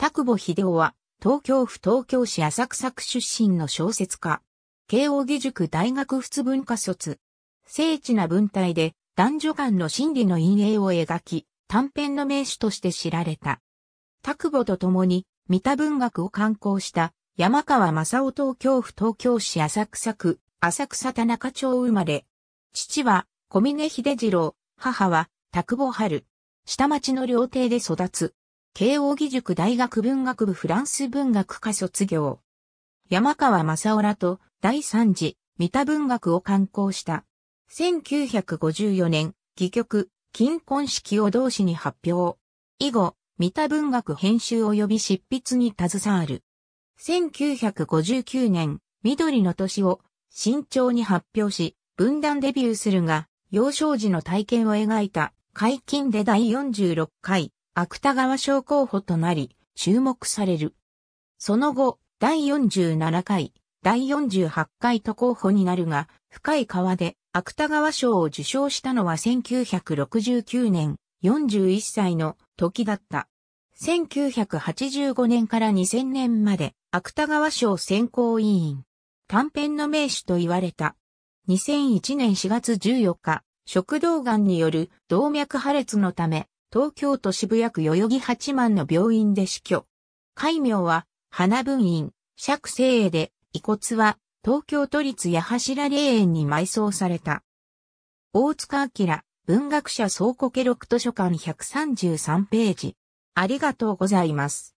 田久保秀夫は、東京府東京市浅草区出身の小説家。慶応義塾大学仏文化卒。精緻な文体で男女間の心理の陰影を描き、短編の名手として知られた。田久保と共に三田文学を刊行した山川正夫東京府東京市浅草区、浅草田中町生まれ。父は小峰秀次郎、母は田久保春。下町の料亭で育つ。慶応義塾大学文学部フランス文学科卒業。山川正夫らと第三次三田文学を刊行した。1954年、戯曲、金婚式を同誌に発表。以後、三田文学編集及び執筆に携わる。1959年、緑の年を慎重に発表し、分断デビューするが、幼少時の体験を描いた解禁で第46回芥川賞候補となり注目される。その後、第47回、第48回と候補になるが、深い川で芥川賞を受賞したのは1969年、41歳の時だった。1985年から2000年まで芥川賞選考委員。短編の名手と言われた。2001年4月14日、食道癌による動脈破裂のため、東京都渋谷区代々木八幡の病院で死去。戒名は、花文院、釈聖営で、遺骨は、東京都立八柱霊園に埋葬された。大塚明、文学者倉庫家録図書館133ページ。ありがとうございます。